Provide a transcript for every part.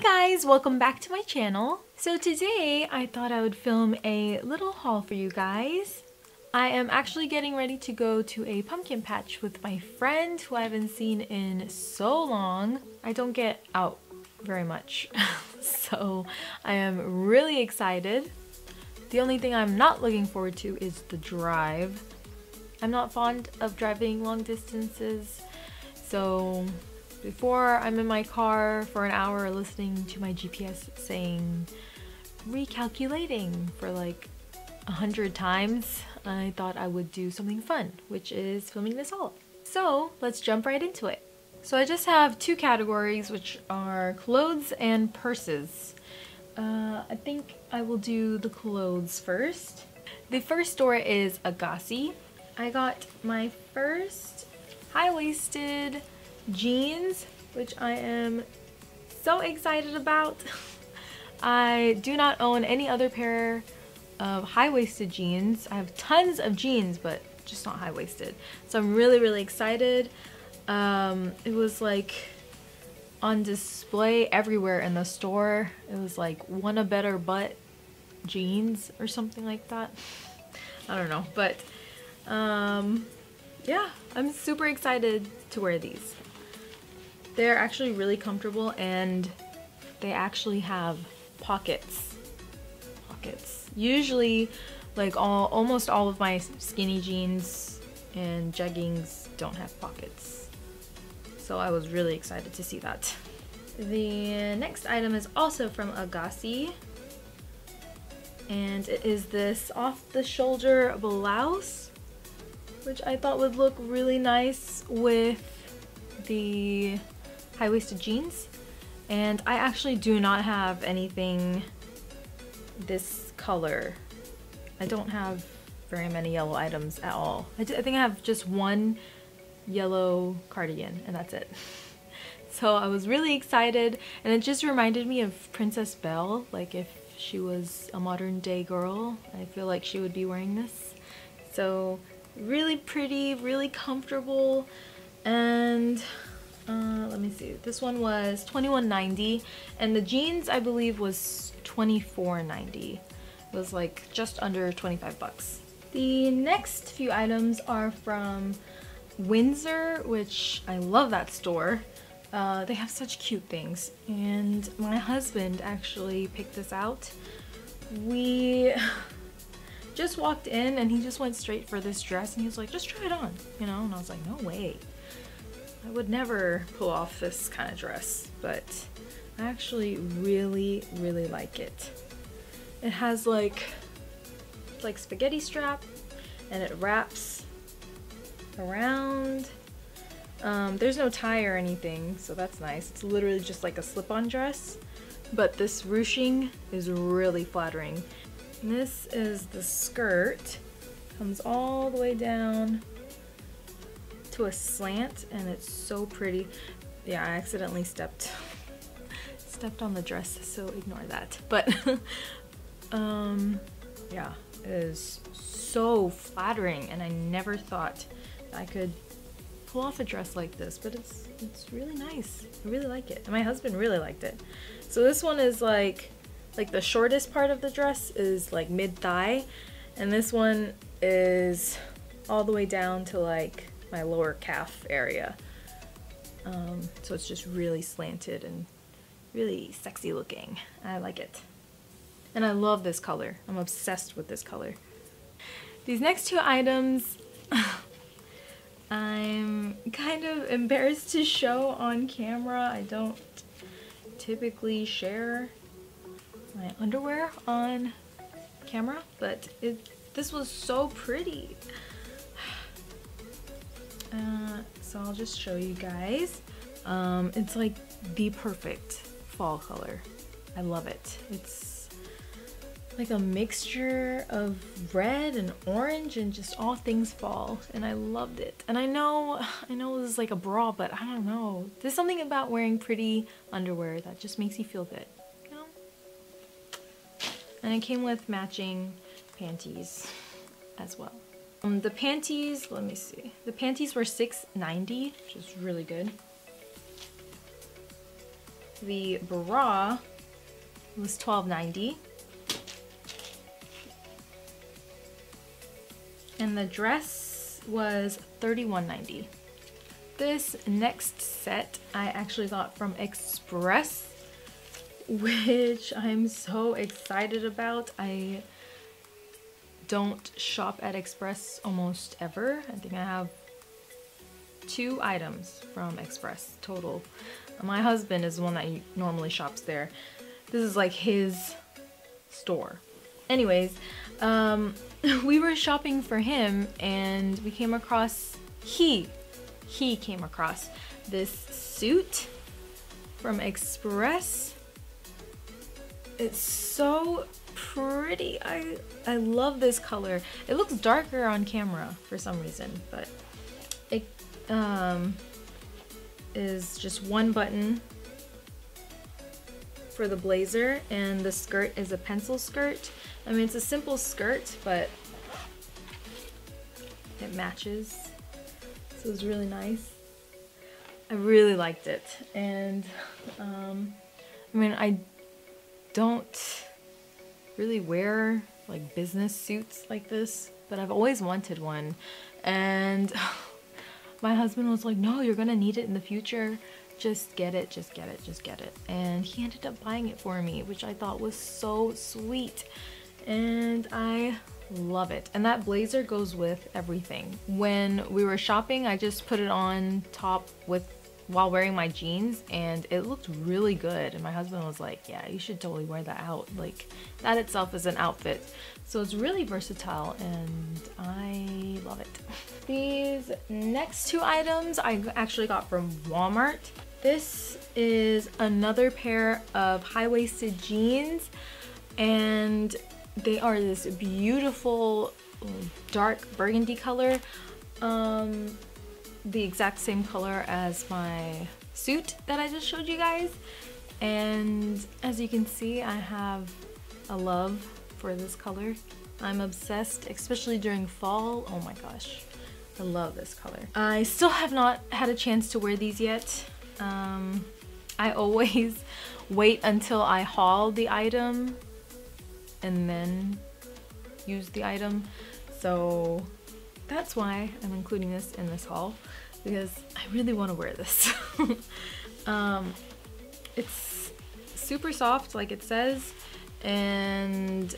guys, welcome back to my channel. So today I thought I would film a little haul for you guys. I am actually getting ready to go to a pumpkin patch with my friend who I haven't seen in so long. I don't get out very much, so I am really excited. The only thing I'm not looking forward to is the drive. I'm not fond of driving long distances, so before I'm in my car for an hour listening to my GPS saying recalculating for like a hundred times, I thought I would do something fun, which is filming this all. So let's jump right into it. So I just have two categories, which are clothes and purses. Uh, I think I will do the clothes first. The first store is Agaci. I got my first high-waisted jeans, which I am so excited about. I do not own any other pair of high-waisted jeans. I have tons of jeans, but just not high-waisted. So I'm really, really excited. Um, it was like on display everywhere in the store. It was like one a better butt jeans or something like that. I don't know, but um, yeah, I'm super excited to wear these. They're actually really comfortable and they actually have pockets. Pockets. Usually, like all almost all of my skinny jeans and jeggings don't have pockets. So I was really excited to see that. The next item is also from Agaci. And it is this off-the-shoulder blouse, which I thought would look really nice with the high-waisted jeans. And I actually do not have anything this color. I don't have very many yellow items at all. I, I think I have just one yellow cardigan and that's it. So I was really excited and it just reminded me of Princess Belle, like if she was a modern day girl, I feel like she would be wearing this. So really pretty, really comfortable, and uh, let me see. This one was 21.90 and the jeans I believe was 24.90. It was like just under 25 bucks. The next few items are from Windsor, which I love that store. Uh, they have such cute things and my husband actually picked this out. We just walked in and he just went straight for this dress and he was like, just try it on, you know? And I was like, no way. I would never pull off this kind of dress, but I actually really, really like it. It has like, like spaghetti strap and it wraps around. Um, there's no tie or anything, so that's nice. It's literally just like a slip-on dress, but this ruching is really flattering. And this is the skirt. Comes all the way down to a slant and it's so pretty. Yeah, I accidentally stepped stepped on the dress, so ignore that. But um yeah, it is so flattering and I never thought I could pull off a dress like this, but it's it's really nice. I really like it. And my husband really liked it. So this one is like like the shortest part of the dress is like mid-thigh and this one is all the way down to like my lower calf area. Um, so it's just really slanted and really sexy looking. I like it. And I love this color. I'm obsessed with this color. These next two items I'm kind of embarrassed to show on camera. I don't typically share my underwear on camera, but it this was so pretty. Uh, so I'll just show you guys. Um, it's like the perfect fall color. I love it. It's like a mixture of red and orange and just all things fall and I loved it. And I know, I know this is like a bra, but I don't know. There's something about wearing pretty underwear that just makes you feel good, you know? And it came with matching panties as well. Um, the panties, let me see. The panties were $6.90, which is really good. The bra was $12.90. And the dress was $31.90. This next set I actually got from Express, which I'm so excited about. I don't shop at Express almost ever. I think I have two items from Express total. My husband is the one that normally shops there. This is like his store. Anyways, um, we were shopping for him and we came across, he, he came across this suit from Express. It's so pretty. I, I love this color. It looks darker on camera for some reason, but it um, is just one button for the blazer and the skirt is a pencil skirt. I mean, it's a simple skirt, but it matches. So it's really nice. I really liked it. And, um, I mean, I don't really wear like business suits like this, but I've always wanted one. And my husband was like, no, you're gonna need it in the future just get it, just get it, just get it. And he ended up buying it for me, which I thought was so sweet. And I love it. And that blazer goes with everything. When we were shopping, I just put it on top with while wearing my jeans and it looked really good. And my husband was like yeah you should totally wear that out. Like that itself is an outfit. So it's really versatile and I love it. These next two items I actually got from Walmart. This is another pair of high-waisted jeans and they are this beautiful dark burgundy color. Um, the exact same color as my suit that I just showed you guys. And as you can see, I have a love for this color. I'm obsessed, especially during fall. Oh my gosh, I love this color. I still have not had a chance to wear these yet. Um, I always wait until I haul the item and then use the item. So that's why I'm including this in this haul because I really want to wear this. um, it's super soft like it says and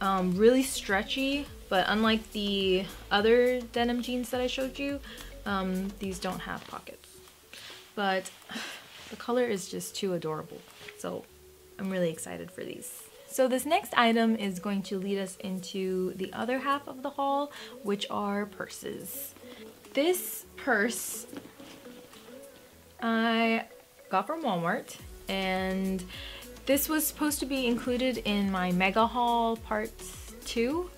um, really stretchy but unlike the other denim jeans that I showed you um, these don't have pockets but the color is just too adorable. So I'm really excited for these. So this next item is going to lead us into the other half of the haul, which are purses. This purse I got from Walmart and this was supposed to be included in my mega haul part 2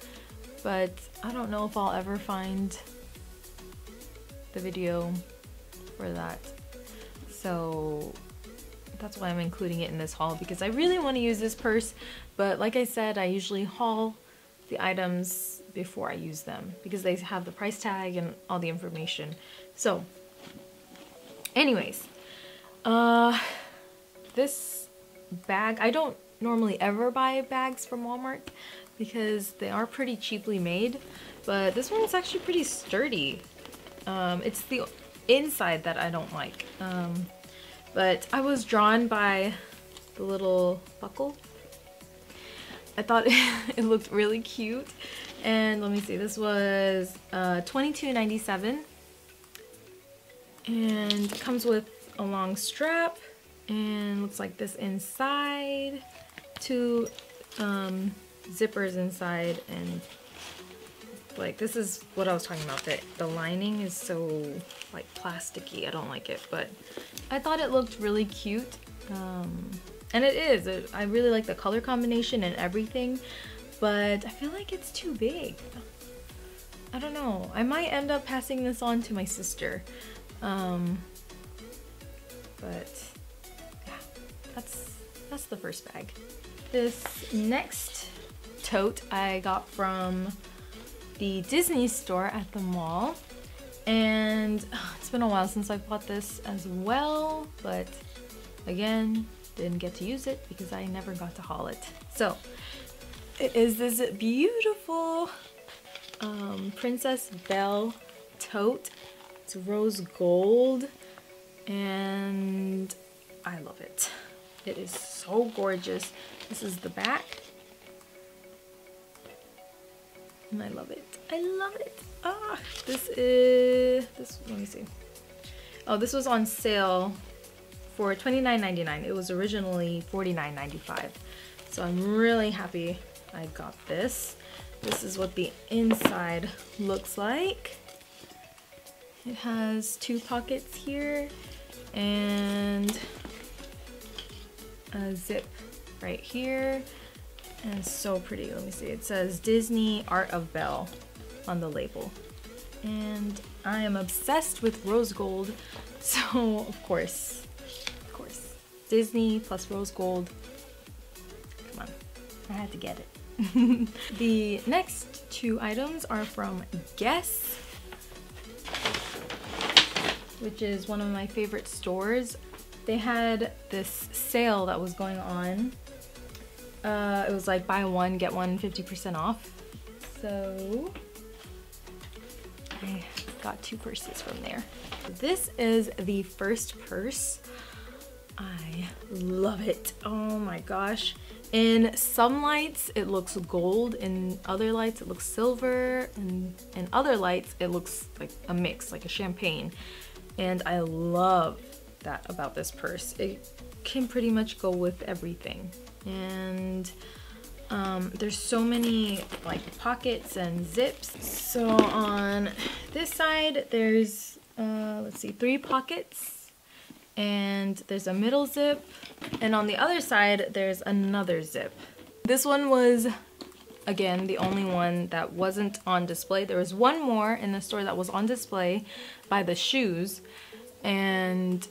but I don't know if I'll ever find the video for that so that's why I'm including it in this haul because I really want to use this purse but like I said I usually haul the items before I use them because they have the price tag and all the information so anyways uh this bag I don't normally ever buy bags from Walmart because they are pretty cheaply made but this one is actually pretty sturdy um, it's the inside that I don't like. Um, but I was drawn by the little buckle. I thought it looked really cute. And let me see, this was uh, $22.97. And comes with a long strap and looks like this inside. Two um, zippers inside and like this is what I was talking about that the lining is so like plasticky. I don't like it but I thought it looked really cute. Um, and it is. I really like the color combination and everything but I feel like it's too big. I don't know. I might end up passing this on to my sister. Um, but yeah that's that's the first bag. This next tote I got from the Disney store at the mall. And it's been a while since I bought this as well, but Again, didn't get to use it because I never got to haul it. So, it is this beautiful um, Princess Belle tote. It's rose gold and I love it. It is so gorgeous. This is the back. And I love it. I love it. Ah, this is, this, let me see. Oh, this was on sale for $29.99. It was originally $49.95. So I'm really happy I got this. This is what the inside looks like. It has two pockets here and a zip right here. And so pretty. Let me see. It says Disney Art of Belle on the label. And I am obsessed with rose gold. So, of course, of course, Disney plus rose gold. Come on, I had to get it. the next two items are from Guess, which is one of my favorite stores. They had this sale that was going on uh, it was like buy one, get one 50% off. So I got two purses from there. This is the first purse. I love it. Oh my gosh. In some lights, it looks gold. In other lights, it looks silver. And in other lights, it looks like a mix, like a champagne. And I love that about this purse. It can pretty much go with everything and um, there's so many like pockets and zips. So on this side, there's, uh, let's see, three pockets and there's a middle zip. And on the other side, there's another zip. This one was, again, the only one that wasn't on display. There was one more in the store that was on display by the shoes and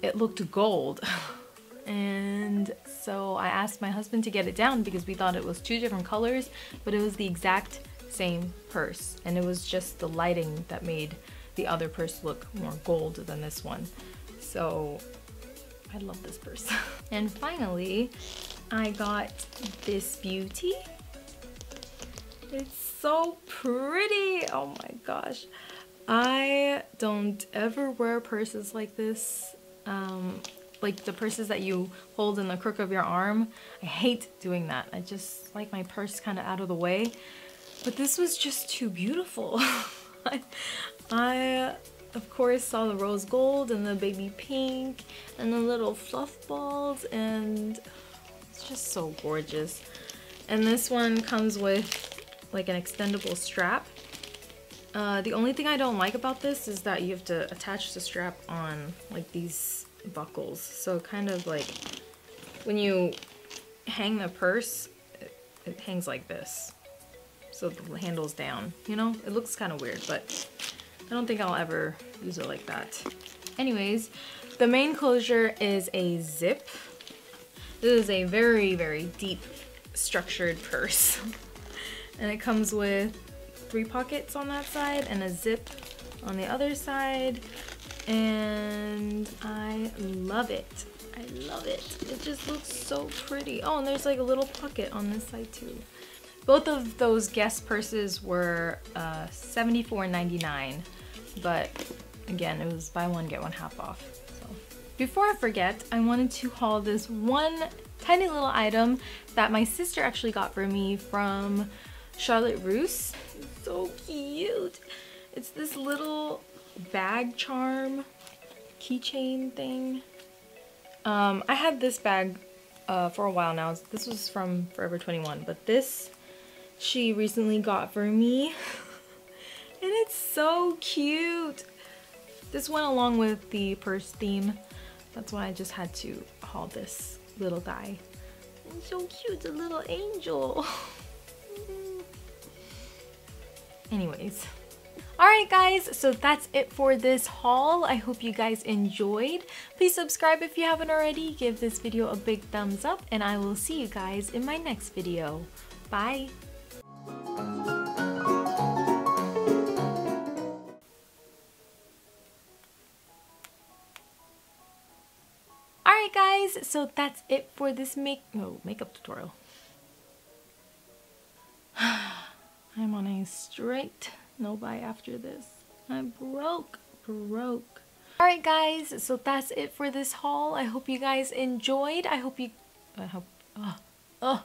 it looked gold. and so I asked my husband to get it down because we thought it was two different colors but it was the exact same purse. And it was just the lighting that made the other purse look more gold than this one. So I love this purse. And finally I got this beauty. It's so pretty. Oh my gosh. I don't ever wear purses like this. Um, like the purses that you hold in the crook of your arm. I hate doing that. I just like my purse kind of out of the way. But this was just too beautiful. I, of course, saw the rose gold and the baby pink and the little fluff balls and it's just so gorgeous. And this one comes with like an extendable strap. Uh, the only thing I don't like about this is that you have to attach the strap on like these buckles. So kind of like when you hang the purse, it, it hangs like this. So the handle's down, you know? It looks kind of weird, but I don't think I'll ever use it like that. Anyways, the main closure is a zip. This is a very, very deep structured purse. and it comes with three pockets on that side and a zip on the other side and I love it. I love it. It just looks so pretty. Oh, and there's like a little pocket on this side too. Both of those Guess purses were uh, $74.99, but again, it was buy one, get one half off. So Before I forget, I wanted to haul this one tiny little item that my sister actually got for me from Charlotte Russe. so cute. It's this little bag charm keychain thing. Um, I had this bag uh, for a while now. This was from Forever 21, but this she recently got for me. and it's so cute. This went along with the purse theme. That's why I just had to haul this little guy. It's so cute, a little angel. Anyways. Alright guys, so that's it for this haul. I hope you guys enjoyed. Please subscribe if you haven't already, give this video a big thumbs up, and I will see you guys in my next video. Bye! Alright guys, so that's it for this make oh, makeup tutorial. I'm on a straight no buy after this. I'm broke, broke. Alright guys, so that's it for this haul. I hope you guys enjoyed. I hope you, I hope, oh,